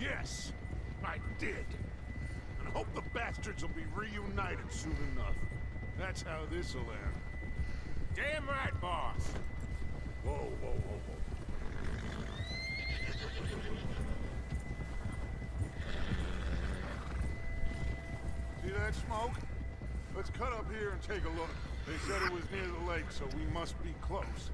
Yes, I did. And hope the bastards will be reunited soon enough. That's how this'll end. Damn right, boss. Whoa, whoa, whoa, whoa. See that smoke? Let's cut up here and take a look. They said it was near the lake, so we must be close.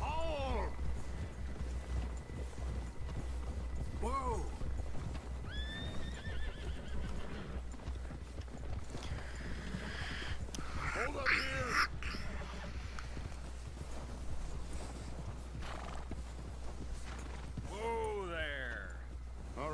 Hold! Whoa! Hold up here! Whoa there. All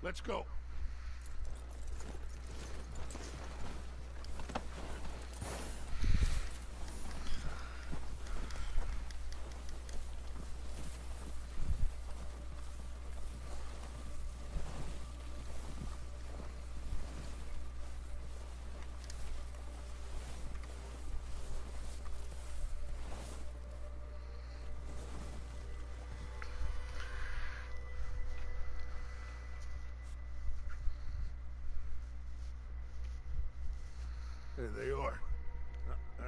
Let's go. There they are. Uh,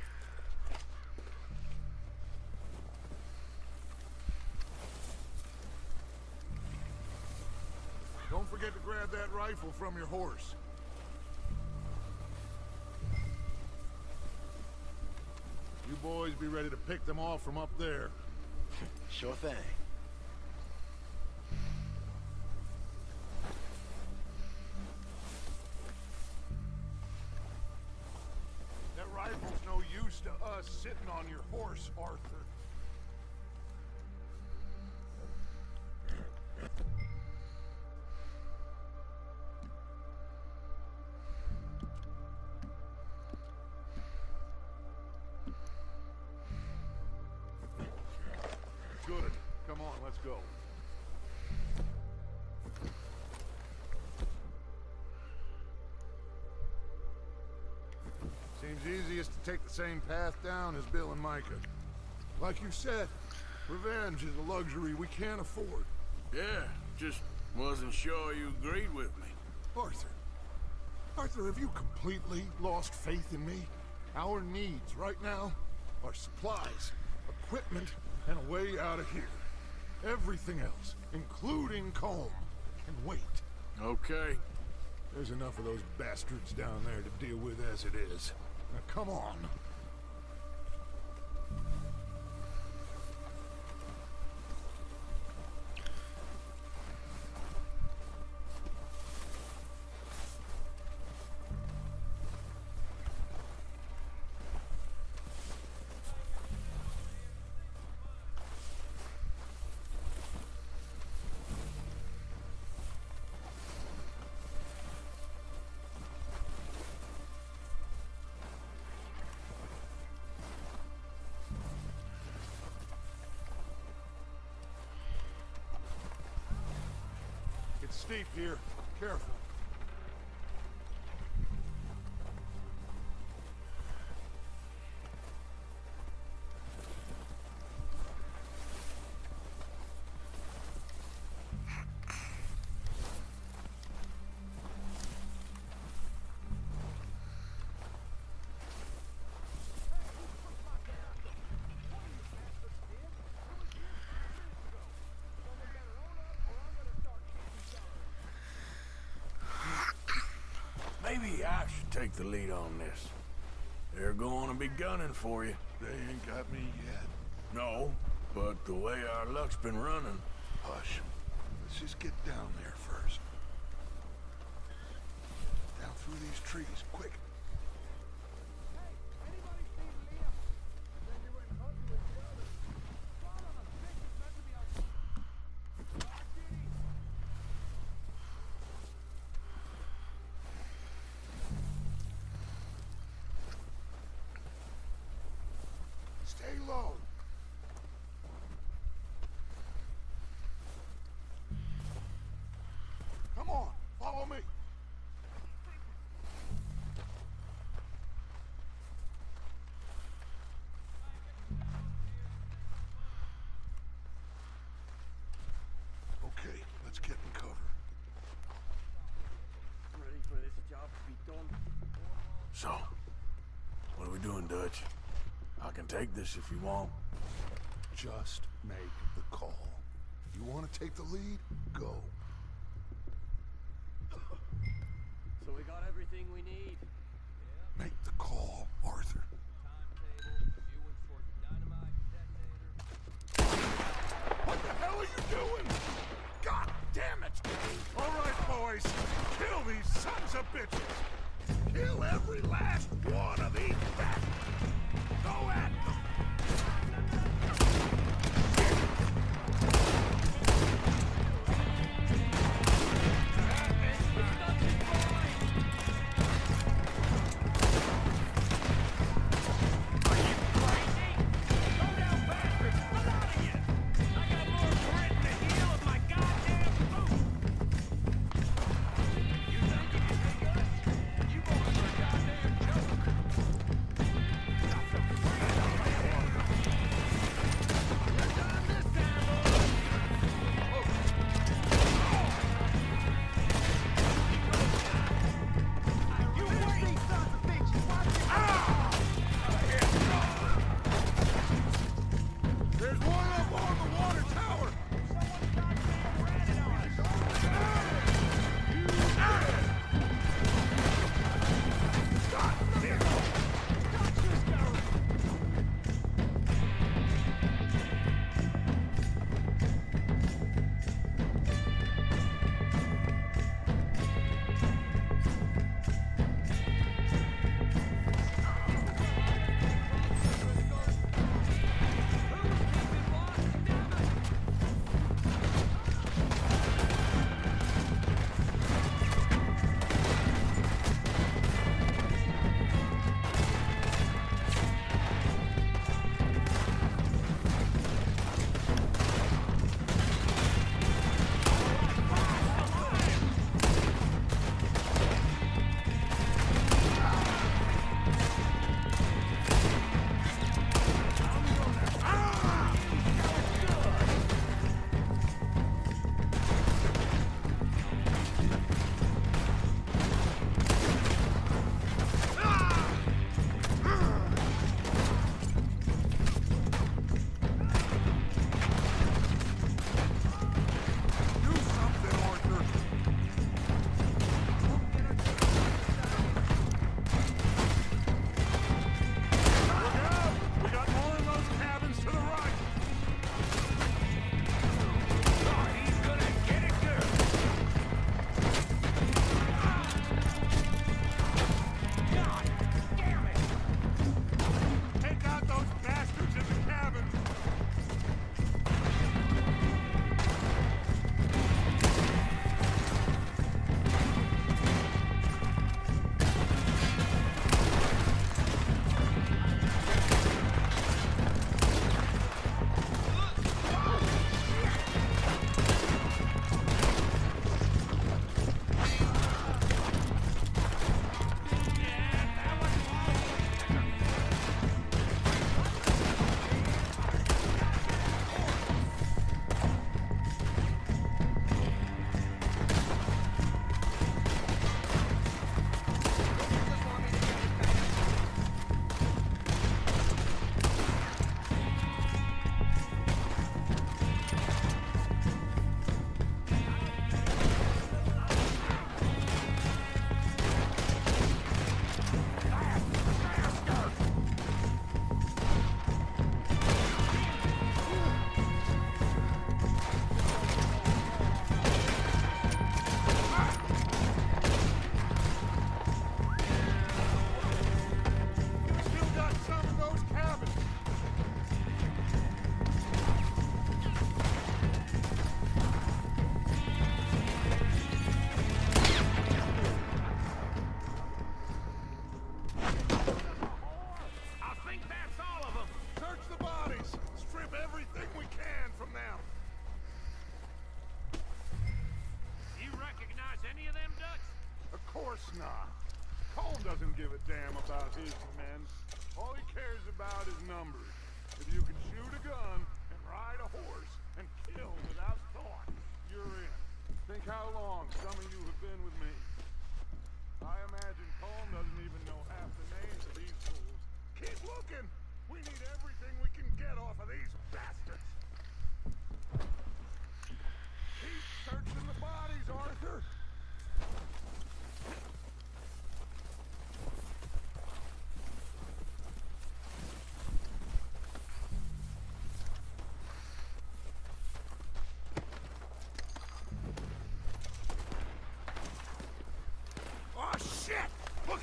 Forget to grab that rifle from your horse. You boys be ready to pick them off from up there. Sure thing. That rifle's no use to us sitting on your horse, Arthur. Go. Seems easiest to take the same path down as Bill and Micah. Like you said, revenge is a luxury we can't afford. Yeah, just wasn't sure you agreed with me. Arthur. Arthur, have you completely lost faith in me? Our needs right now are supplies, equipment, and a way out of here. Everything else, including Colm, can wait. Okay. There's enough of those bastards down there to deal with as it is. Now come on. Steep here. Careful. Maybe I should take the lead on this. They're going to be gunning for you. They ain't got me yet. No, but the way our luck's been running, Hush. Let's just get down there first. Down through these trees, quick. Dutch? I can take this if you want. Just make the call. You want to take the lead? Go.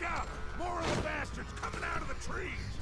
Look out! More of the bastards coming out of the trees!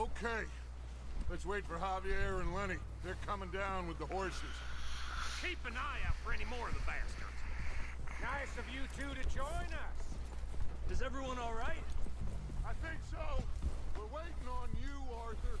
Okay, let's wait for Javier and Lenny. They're coming down with the horses. Keep an eye out for any more of the bastards. Nice of you two to join us. Is everyone all right? I think so. We're waiting on you, Arthur.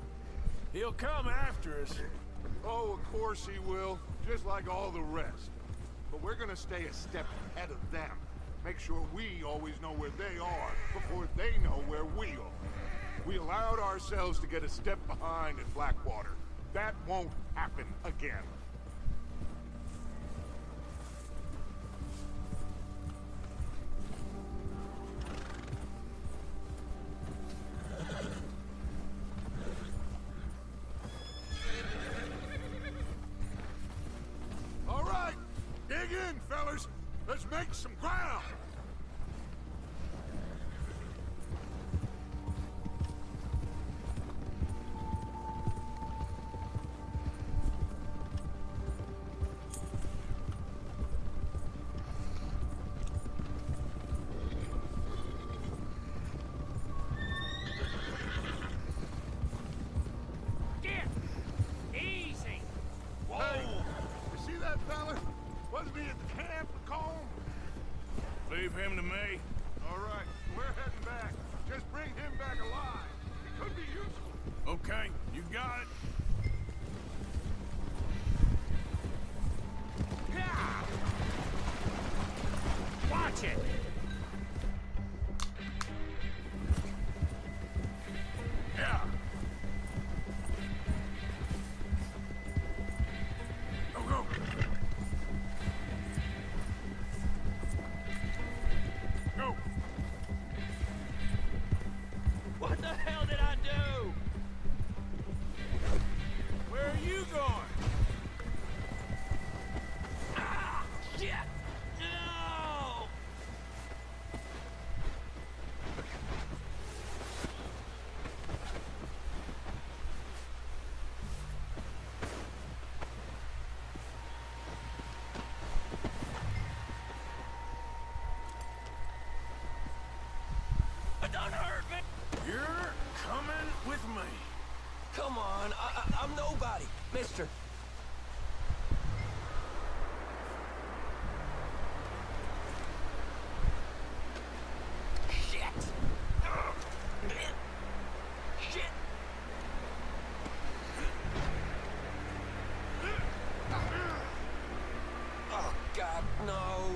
he'll come after us. Oh, of course he will, just like all the rest. But we're gonna stay a step ahead of them. Make sure we always know where they are before they know where we are. We allowed ourselves to get a step behind in Blackwater. That won't happen again. Him to me. All right, we're heading back. Just bring him back alive. He could be useful. Okay, you got it. Yeah! Watch it! Don't hurt me! You're coming with me. Come on, I, I, I'm nobody, mister. Shit! Ugh. Shit! Oh, God, no.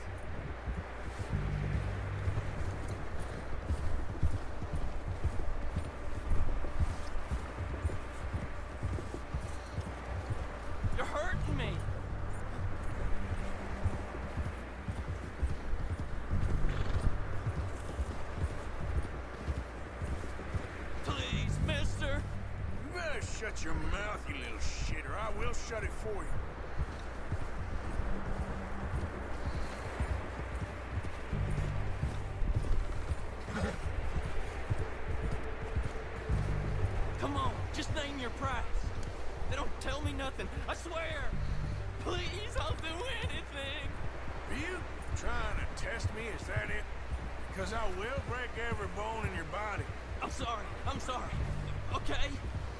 Shut your mouth, you little shit, or I will shut it for you. Come on, just name your price. They don't tell me nothing. I swear. Please, I'll do anything. Are you trying to test me? Is that it? Because I will break every bone in your body. I'm sorry. I'm sorry. Okay?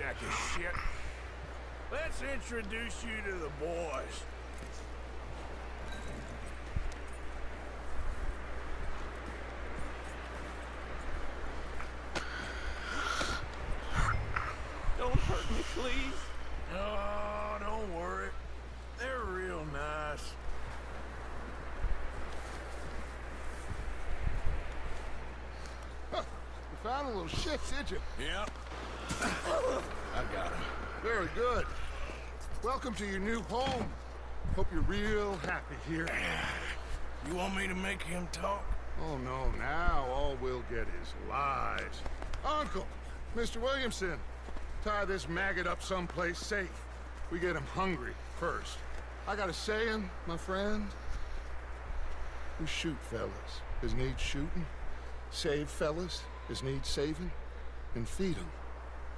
sack of shit. Let's introduce you to the boys. Don't hurt me, please. Oh, don't worry. They're real nice. You found a little shit, did you? Yep. I got him. Very good. Welcome to your new home. Hope you're real happy here. You want me to make him talk? Oh no, now all we'll get is lies. Uncle, Mr. Williamson, tie this maggot up someplace safe. We get him hungry first. I got a saying, my friend. We shoot fellas as need shooting, save fellas as need saving, and feed feed 'em